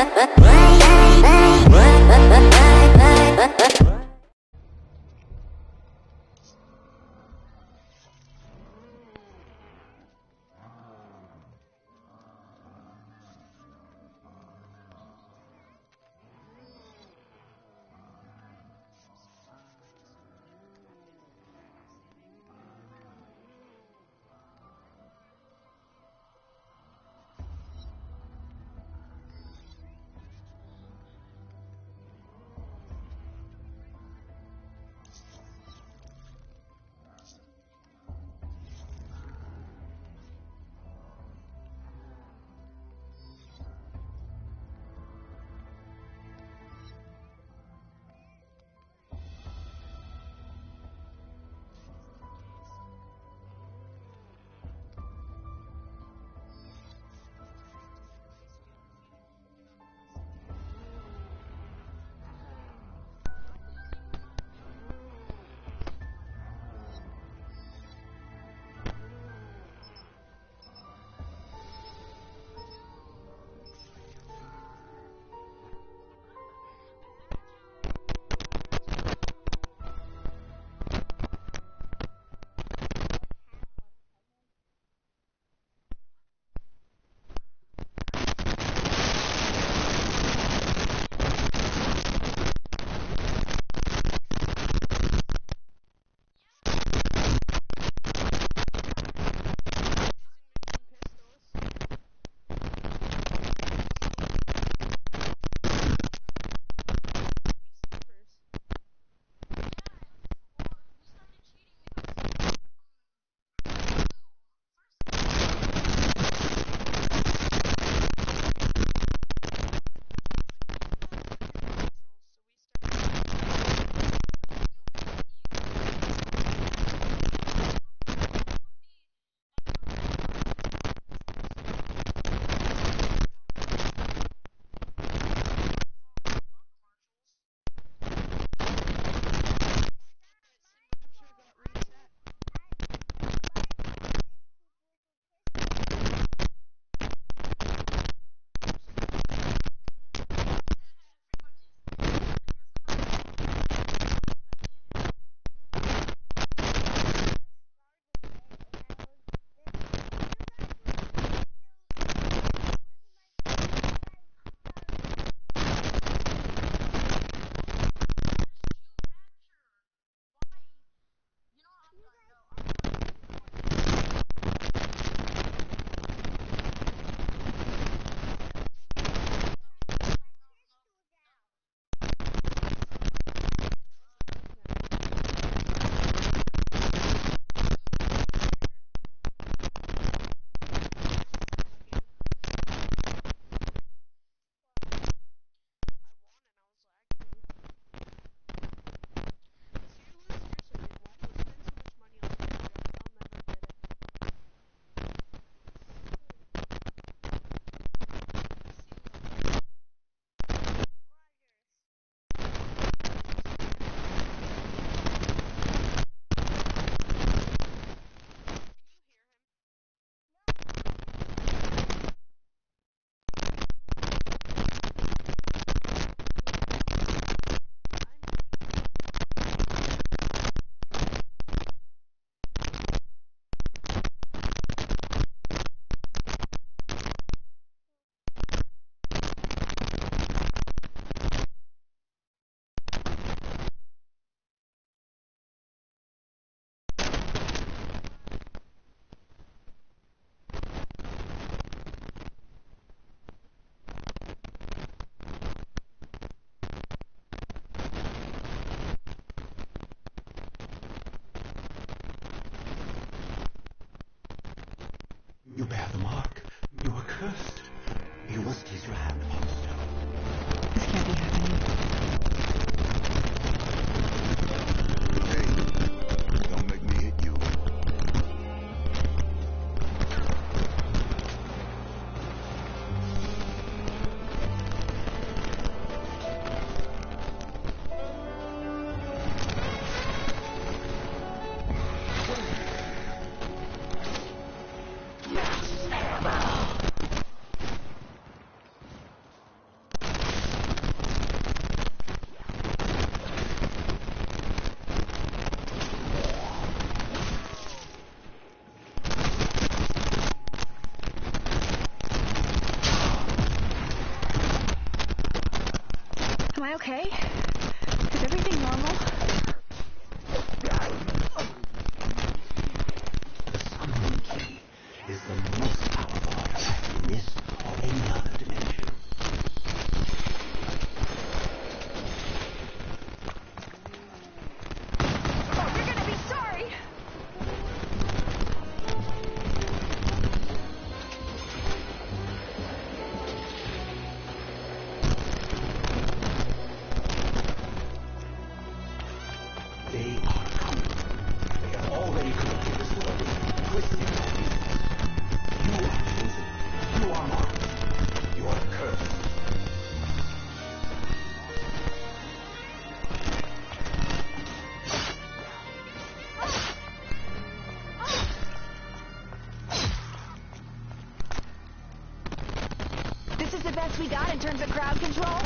Ha ha ha! You bear the mark. You are cursed. You must the stone This can't be happening. I okay? control.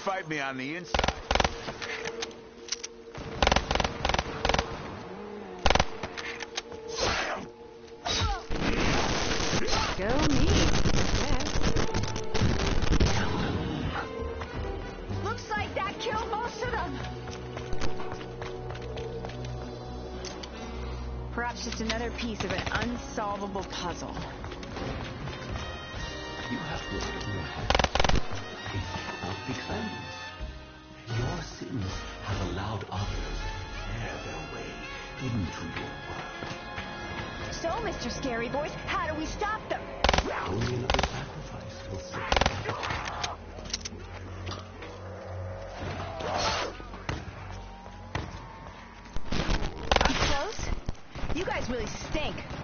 fight me on the inside. Perhaps just another piece of an unsolvable puzzle. Satan's allowed others to tear their way into your world. So, Mr. Scary Voice, how do we stop them? Only another sacrifice will save You guys really stink.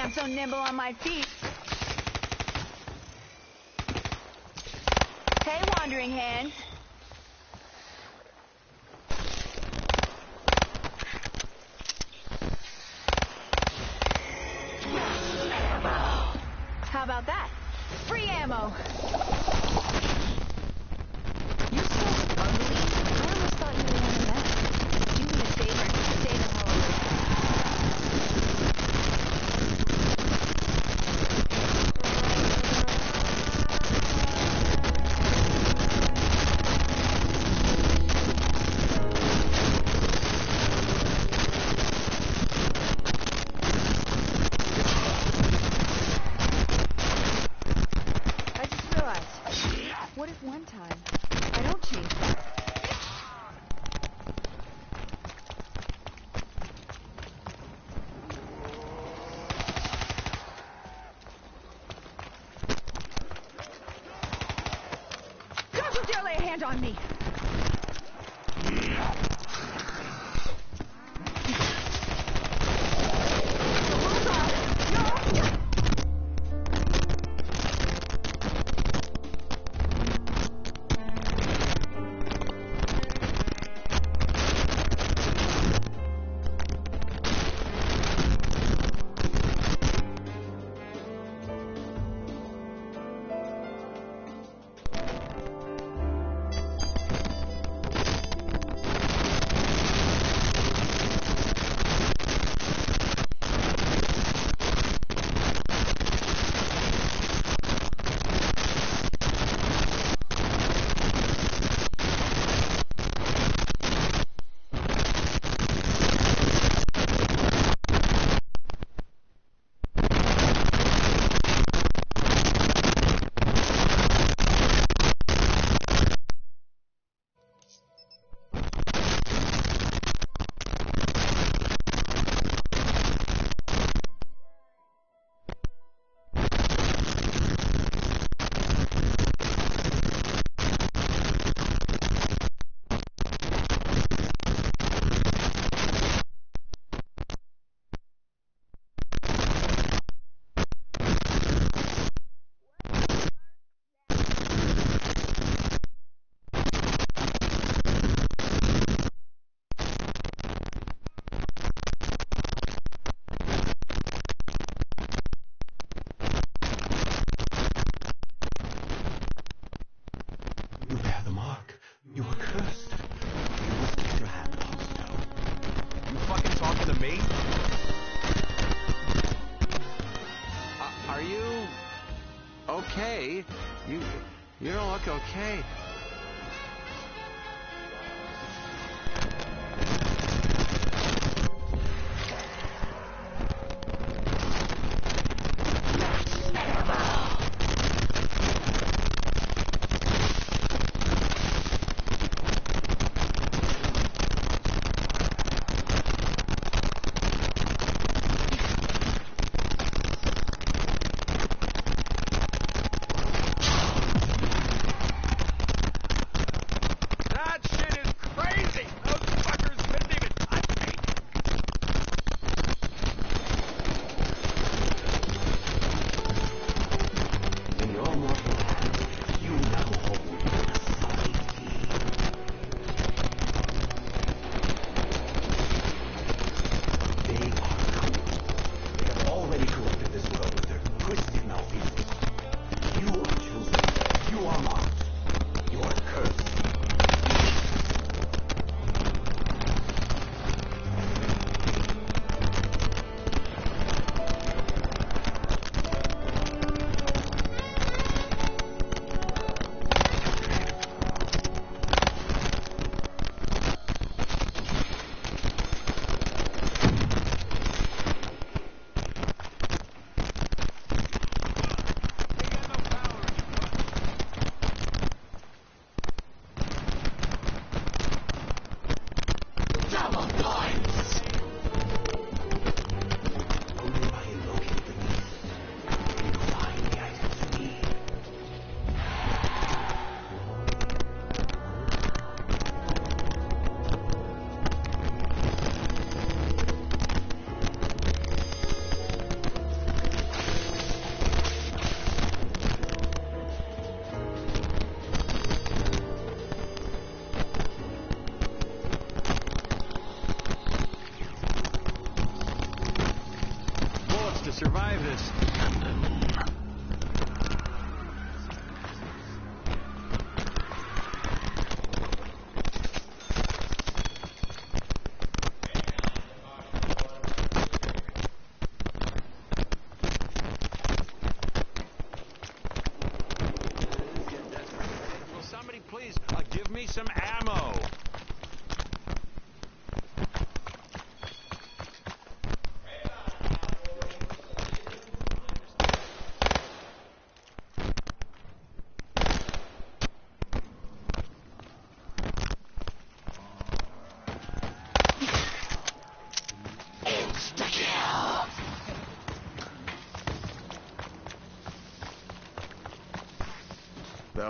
I'm so nimble on my feet. Hey, wandering hands. On me.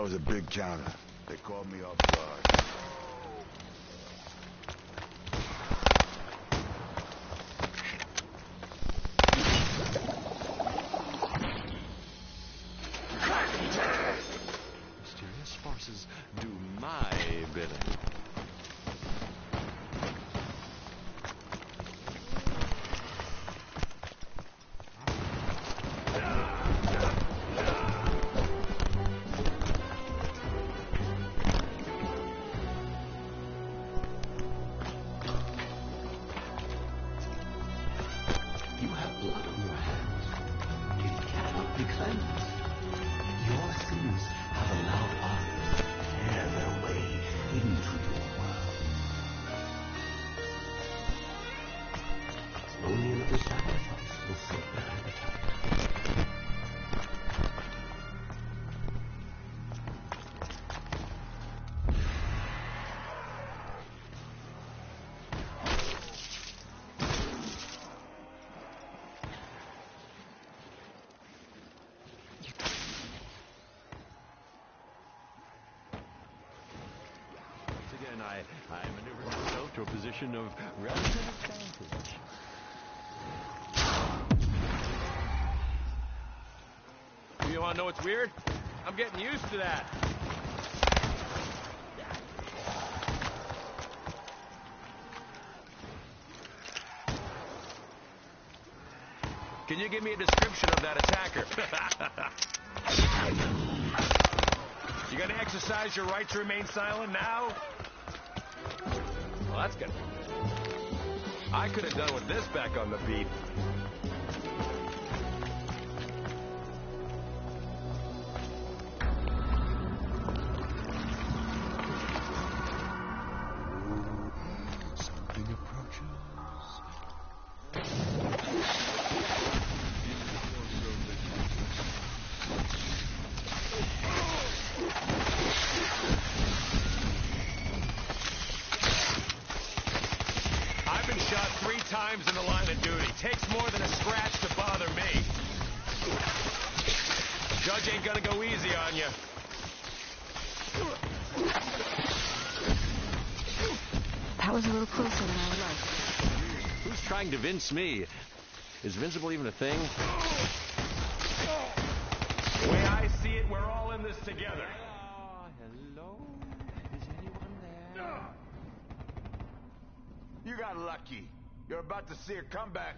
Was a big counter. They called me off guard. Mysterious forces do my bidding. Another sacrifice the I, I maneuvered myself to a position of relative You want to know what's weird? I'm getting used to that. Can you give me a description of that attacker? you gonna exercise your right to remain silent now? Well, that's good. I could have done with this back on the beat. Trying to vince me? Is Vincible even a thing? The way I see it, we're all in this together. hello? Is anyone there? You got lucky. You're about to see a comeback.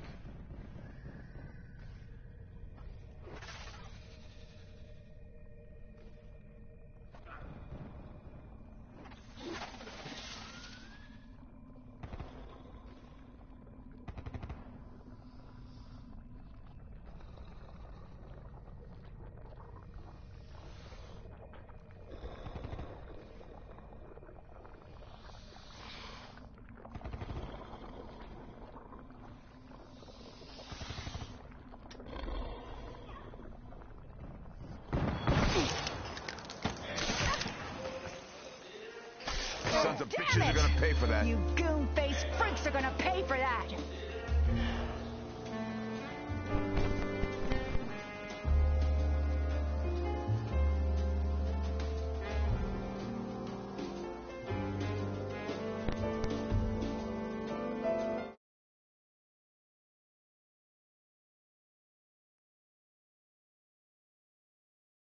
Sons of Damn bitches are it! gonna pay for that. You goon-faced freaks are gonna pay for that!